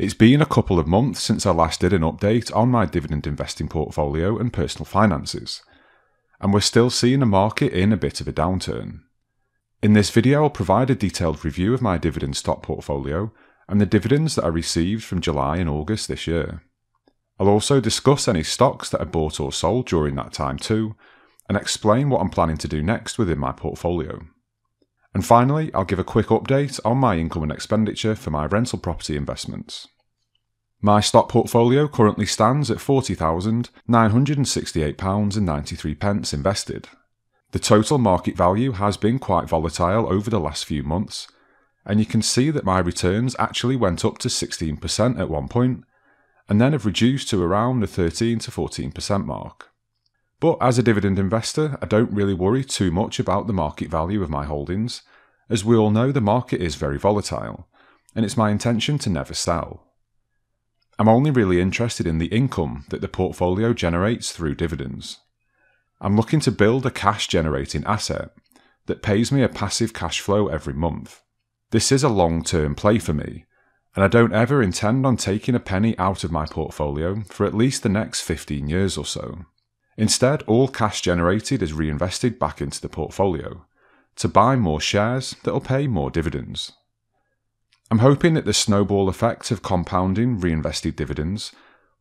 It's been a couple of months since I last did an update on my dividend investing portfolio and personal finances, and we're still seeing the market in a bit of a downturn. In this video, I'll provide a detailed review of my dividend stock portfolio and the dividends that I received from July and August this year. I'll also discuss any stocks that I bought or sold during that time too, and explain what I'm planning to do next within my portfolio. And finally, I'll give a quick update on my income and expenditure for my rental property investments. My stock portfolio currently stands at £40,968.93 invested. The total market value has been quite volatile over the last few months, and you can see that my returns actually went up to 16% at one point, and then have reduced to around the 13 to 14% mark. But as a dividend investor, I don't really worry too much about the market value of my holdings, as we all know the market is very volatile, and it's my intention to never sell. I'm only really interested in the income that the portfolio generates through dividends. I'm looking to build a cash generating asset that pays me a passive cash flow every month. This is a long term play for me, and I don't ever intend on taking a penny out of my portfolio for at least the next 15 years or so. Instead, all cash generated is reinvested back into the portfolio to buy more shares that'll pay more dividends. I'm hoping that the snowball effect of compounding reinvested dividends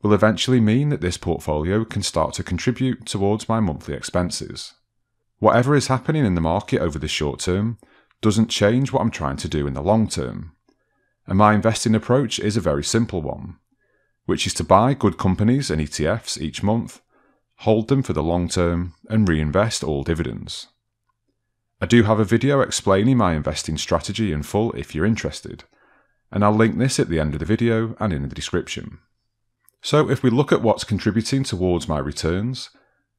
will eventually mean that this portfolio can start to contribute towards my monthly expenses. Whatever is happening in the market over the short term doesn't change what I'm trying to do in the long term. And my investing approach is a very simple one, which is to buy good companies and ETFs each month, hold them for the long term, and reinvest all dividends. I do have a video explaining my investing strategy in full if you're interested, and I'll link this at the end of the video and in the description. So if we look at what's contributing towards my returns,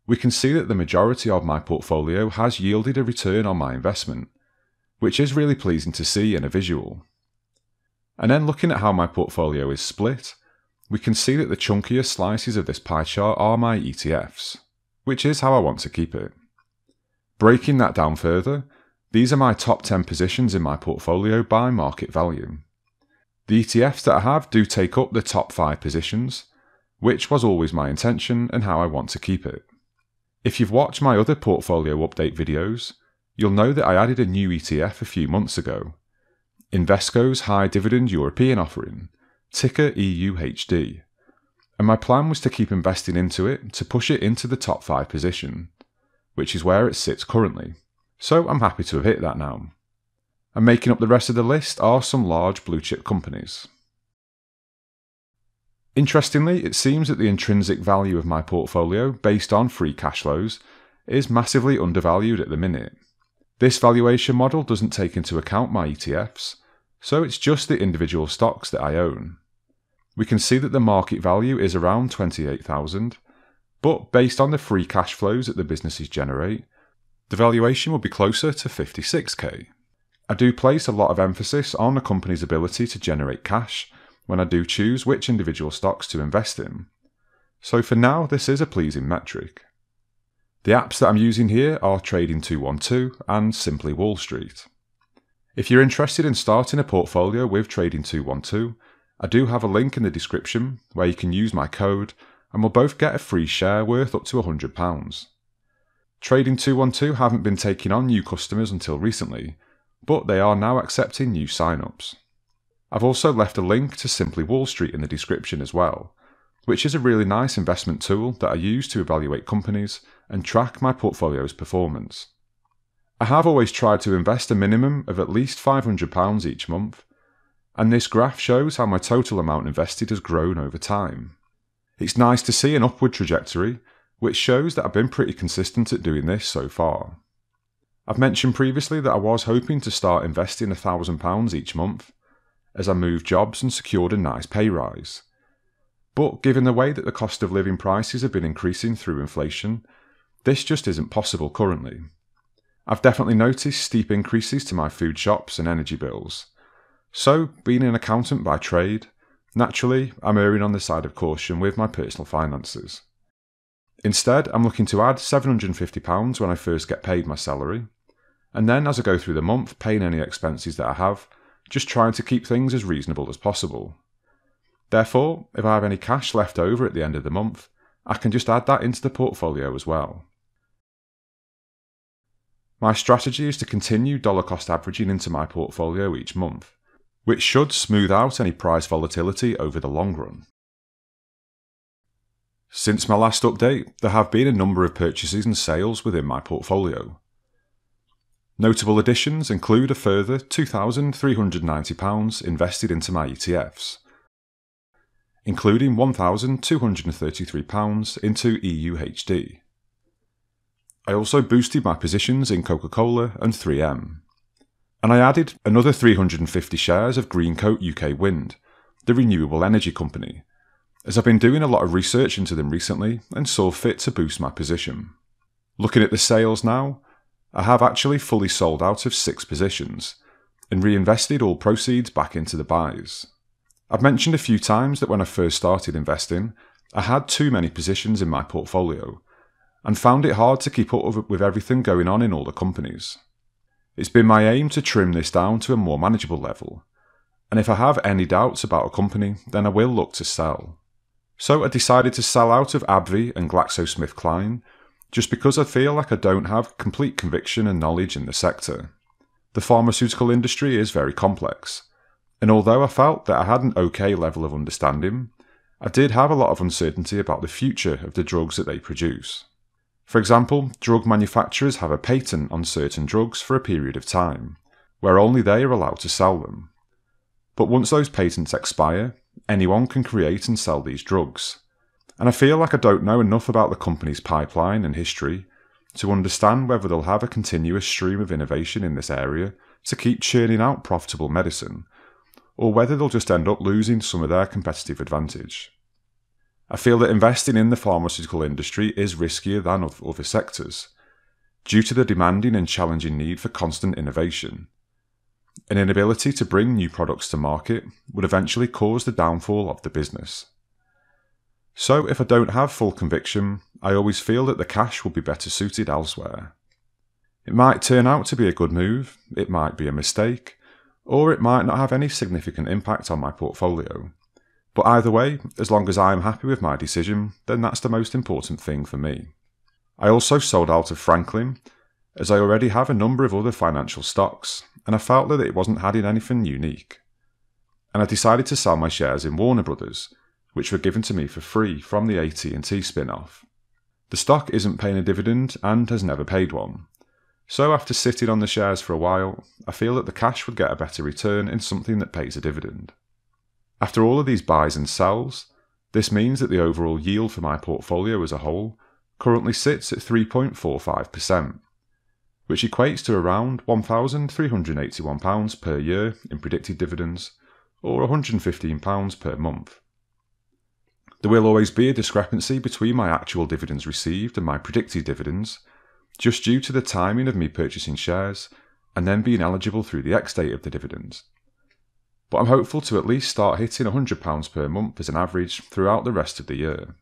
we can see that the majority of my portfolio has yielded a return on my investment, which is really pleasing to see in a visual. And then looking at how my portfolio is split, we can see that the chunkier slices of this pie chart are my ETFs, which is how I want to keep it. Breaking that down further, these are my top 10 positions in my portfolio by market value. The ETFs that I have do take up the top 5 positions, which was always my intention and how I want to keep it. If you've watched my other portfolio update videos, you'll know that I added a new ETF a few months ago, Invesco's High Dividend European offering, ticker EUHD, and my plan was to keep investing into it to push it into the top 5 position, which is where it sits currently, so I'm happy to have hit that now. And making up the rest of the list are some large blue chip companies. Interestingly, it seems that the intrinsic value of my portfolio, based on free cash flows, is massively undervalued at the minute. This valuation model doesn't take into account my ETFs, so it's just the individual stocks that I own. We can see that the market value is around 28,000, but based on the free cash flows that the businesses generate, the valuation will be closer to 56k. I do place a lot of emphasis on a company's ability to generate cash when I do choose which individual stocks to invest in. So for now, this is a pleasing metric. The apps that I'm using here are Trading 212 and Simply Wall Street. If you're interested in starting a portfolio with Trading 212, I do have a link in the description where you can use my code and we'll both get a free share worth up to £100. Trading 212 haven't been taking on new customers until recently, but they are now accepting new sign-ups. I've also left a link to Simply Wall Street in the description as well, which is a really nice investment tool that I use to evaluate companies and track my portfolio's performance. I have always tried to invest a minimum of at least £500 each month, and this graph shows how my total amount invested has grown over time. It's nice to see an upward trajectory, which shows that I've been pretty consistent at doing this so far. I've mentioned previously that I was hoping to start investing £1,000 each month as I moved jobs and secured a nice pay rise. But given the way that the cost of living prices have been increasing through inflation, this just isn't possible currently. I've definitely noticed steep increases to my food shops and energy bills. So, being an accountant by trade, naturally I'm erring on the side of caution with my personal finances. Instead, I'm looking to add £750 when I first get paid my salary, and then as I go through the month, paying any expenses that I have, just trying to keep things as reasonable as possible. Therefore, if I have any cash left over at the end of the month, I can just add that into the portfolio as well. My strategy is to continue dollar cost averaging into my portfolio each month, which should smooth out any price volatility over the long run. Since my last update, there have been a number of purchases and sales within my portfolio. Notable additions include a further £2,390 invested into my ETFs, including £1,233 into EUHD. I also boosted my positions in Coca Cola and 3M. And I added another 350 shares of Greencoat UK Wind, the renewable energy company, as I've been doing a lot of research into them recently and saw fit to boost my position. Looking at the sales now, I have actually fully sold out of six positions and reinvested all proceeds back into the buys. I've mentioned a few times that when I first started investing, I had too many positions in my portfolio and found it hard to keep up with everything going on in all the companies. It's been my aim to trim this down to a more manageable level, and if I have any doubts about a company, then I will look to sell. So I decided to sell out of AbbVie and GlaxoSmithKline just because I feel like I don't have complete conviction and knowledge in the sector. The pharmaceutical industry is very complex, and although I felt that I had an okay level of understanding, I did have a lot of uncertainty about the future of the drugs that they produce. For example, drug manufacturers have a patent on certain drugs for a period of time, where only they are allowed to sell them. But once those patents expire, anyone can create and sell these drugs. And I feel like I don't know enough about the company's pipeline and history to understand whether they'll have a continuous stream of innovation in this area to keep churning out profitable medicine, or whether they'll just end up losing some of their competitive advantage. I feel that investing in the pharmaceutical industry is riskier than other sectors, due to the demanding and challenging need for constant innovation, an inability to bring new products to market would eventually cause the downfall of the business. So, if I don't have full conviction, I always feel that the cash will be better suited elsewhere. It might turn out to be a good move, it might be a mistake, or it might not have any significant impact on my portfolio. But either way, as long as I am happy with my decision, then that's the most important thing for me. I also sold out of Franklin, as I already have a number of other financial stocks, and I felt that it wasn't adding anything unique. And I decided to sell my shares in Warner Brothers, which were given to me for free from the AT&T spin-off. The stock isn't paying a dividend and has never paid one. So after sitting on the shares for a while, I feel that the cash would get a better return in something that pays a dividend. After all of these buys and sells, this means that the overall yield for my portfolio as a whole currently sits at 3.45% which equates to around £1,381 per year in predicted dividends, or £115 per month. There will always be a discrepancy between my actual dividends received and my predicted dividends, just due to the timing of me purchasing shares and then being eligible through the ex date of the dividends. But I'm hopeful to at least start hitting £100 per month as an average throughout the rest of the year.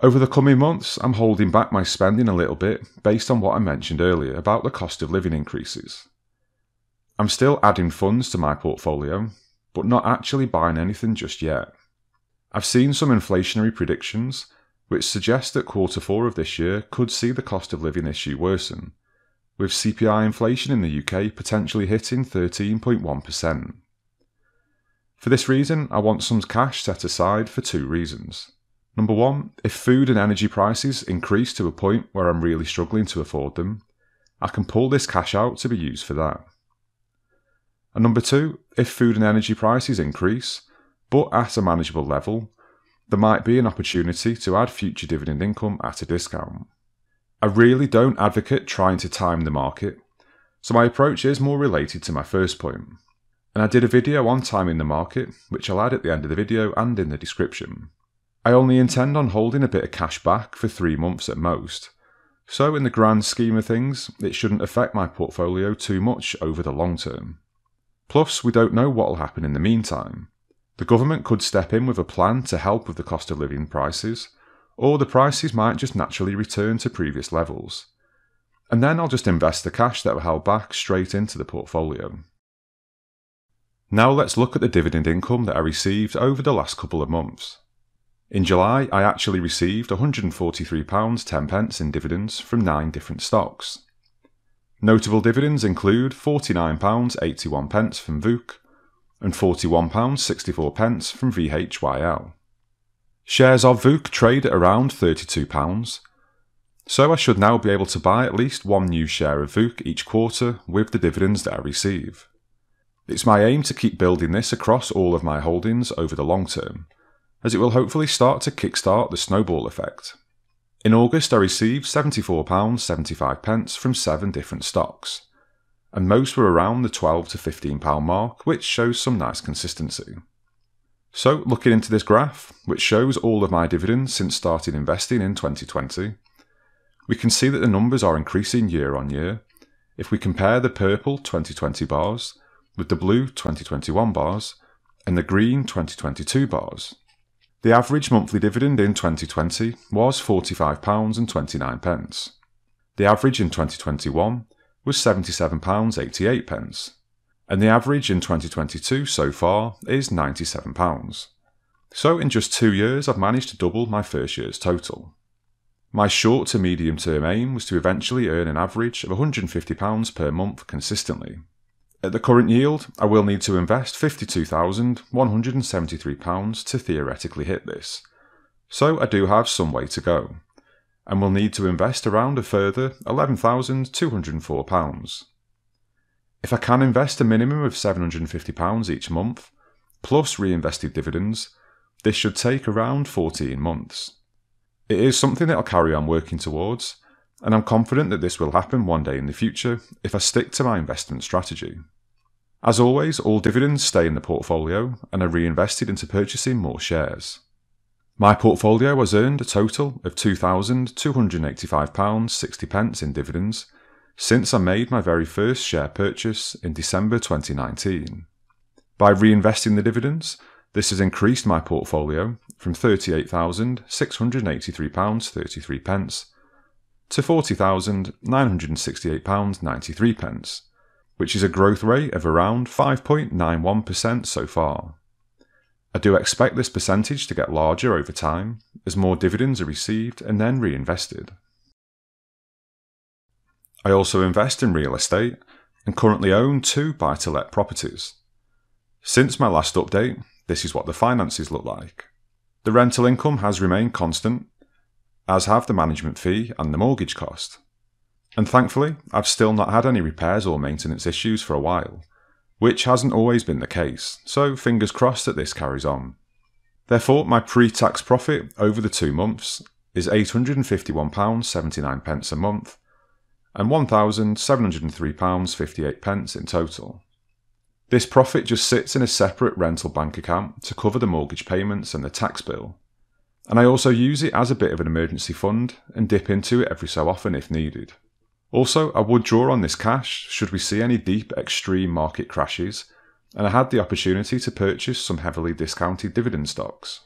Over the coming months, I'm holding back my spending a little bit based on what I mentioned earlier about the cost of living increases. I'm still adding funds to my portfolio, but not actually buying anything just yet. I've seen some inflationary predictions which suggest that quarter four of this year could see the cost of living issue worsen, with CPI inflation in the UK potentially hitting 13.1%. For this reason, I want some cash set aside for two reasons. Number one, if food and energy prices increase to a point where I'm really struggling to afford them, I can pull this cash out to be used for that. And number two, if food and energy prices increase, but at a manageable level, there might be an opportunity to add future dividend income at a discount. I really don't advocate trying to time the market, so my approach is more related to my first point. And I did a video on timing the market, which I'll add at the end of the video and in the description. I only intend on holding a bit of cash back for three months at most, so in the grand scheme of things, it shouldn't affect my portfolio too much over the long term. Plus, we don't know what will happen in the meantime. The government could step in with a plan to help with the cost of living prices, or the prices might just naturally return to previous levels. And then I'll just invest the cash that were held back straight into the portfolio. Now let's look at the dividend income that I received over the last couple of months. In July, I actually received £143.10 in dividends from nine different stocks. Notable dividends include £49.81 from VOOC and £41.64 from VHYL. Shares of VOOC trade at around £32, so I should now be able to buy at least one new share of VOOC each quarter with the dividends that I receive. It's my aim to keep building this across all of my holdings over the long term, as it will hopefully start to kickstart the snowball effect. In August, I received £74.75 from seven different stocks, and most were around the £12 to £15 mark, which shows some nice consistency. So, looking into this graph, which shows all of my dividends since starting investing in 2020, we can see that the numbers are increasing year on year if we compare the purple 2020 bars with the blue 2021 bars and the green 2022 bars. The average monthly dividend in 2020 was £45.29. The average in 2021 was £77.88, and the average in 2022 so far is £97. So in just two years I've managed to double my first year's total. My short to medium term aim was to eventually earn an average of £150 per month consistently. At the current yield, I will need to invest £52,173 to theoretically hit this, so I do have some way to go, and will need to invest around a further £11,204. If I can invest a minimum of £750 each month, plus reinvested dividends, this should take around 14 months. It is something that I'll carry on working towards, and I'm confident that this will happen one day in the future if I stick to my investment strategy. As always, all dividends stay in the portfolio and are reinvested into purchasing more shares. My portfolio has earned a total of £2,285.60 in dividends since I made my very first share purchase in December 2019. By reinvesting the dividends, this has increased my portfolio from £38,683.33 to £40,968.93, which is a growth rate of around 5.91% so far. I do expect this percentage to get larger over time as more dividends are received and then reinvested. I also invest in real estate and currently own two buy to let properties. Since my last update, this is what the finances look like. The rental income has remained constant, as have the management fee and the mortgage cost. And thankfully, I've still not had any repairs or maintenance issues for a while, which hasn't always been the case, so fingers crossed that this carries on. Therefore, my pre tax profit over the two months is £851.79 a month and £1,703.58 in total. This profit just sits in a separate rental bank account to cover the mortgage payments and the tax bill. And I also use it as a bit of an emergency fund and dip into it every so often if needed. Also, I would draw on this cash should we see any deep extreme market crashes, and I had the opportunity to purchase some heavily discounted dividend stocks.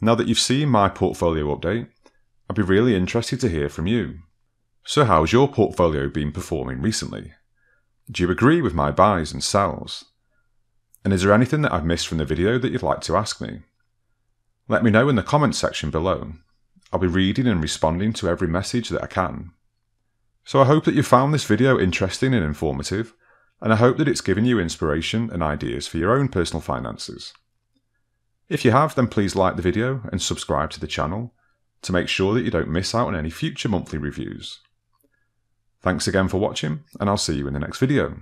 Now that you've seen my portfolio update, I'd be really interested to hear from you. So, how's your portfolio been performing recently? Do you agree with my buys and sells? And is there anything that I've missed from the video that you'd like to ask me? Let me know in the comments section below. I'll be reading and responding to every message that I can. So I hope that you found this video interesting and informative, and I hope that it's given you inspiration and ideas for your own personal finances. If you have, then please like the video and subscribe to the channel to make sure that you don't miss out on any future monthly reviews. Thanks again for watching, and I'll see you in the next video.